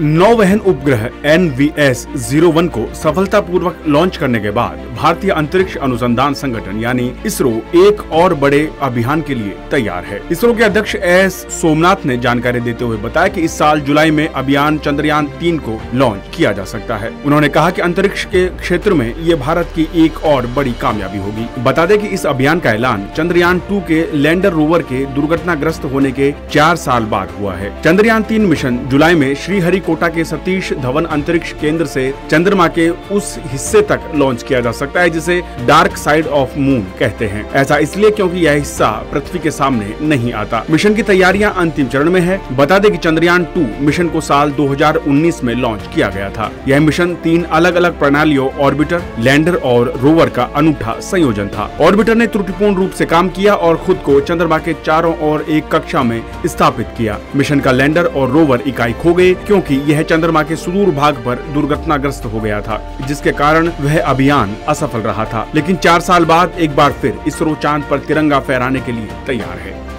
नौवहन उपग्रह N V S zero one को सफलतापूर्वक लॉन्च करने के बाद भारतीय अंतरिक्ष अनुसंधान संगठन, यानी इसरो, एक और बड़े अभियान के लिए तैयार है। इसरो के अध्यक्ष एस सोमनाथ ने जानकारी देते हुए बताया कि इस साल जुलाई में अभियान चंद्रयान तीन को लॉन्च किया जा सकता है। उन्होंने कहा कि अंतरिक्ष के क्षेत्र में ये भारत की एक और बड़ी कामयाबी होगी। बता दें कि इस अभियान का ऐलान चंद्रयान टू के लैंडर रोवर के दुर्घटनाग्रस्त होने के चार साल बाद हुआ है। चंद्रयान तीन मिशन जुलाई में श्रीहरिकोटा के सतीश धवन अंतरिक्ष केंद्र से चंद्रमा के उस हिस्से तक लॉन्च किया जा सकता है, जिसे डार्क साइड ऑफ़ मून कहते हैं। ऐसा इसलिए क्योंकि यह हिस्सा पृथ्वी के सामने नहीं आता। मिशन की तैयारियाँ अंतिम चरण में है। बता दें कि चंद्रयान टू मिशन को साल 2019 में लॉन्च किया गया था। यह मिशन तीन अलग अलग प्रणालियों ऑर्बिटर लैंडर और रोवर का अनूठा संयोजन था। ऑर्बिटर ने त्रुटिपूर्ण रूप से काम किया और खुद को चंद्रमा के चारों ओर एक कक्षा में स्थापित किया। मिशन का लैंडर और रोवर इकाई खो गए, क्योंकि यह चंद्रमा के सुदूर भाग पर दुर्घटनाग्रस्त हो गया था, जिसके कारण वह अभियान असफल रहा था। लेकिन चार साल बाद एक बार फिर इसरो चाँद पर तिरंगा फहराने के लिए तैयार है।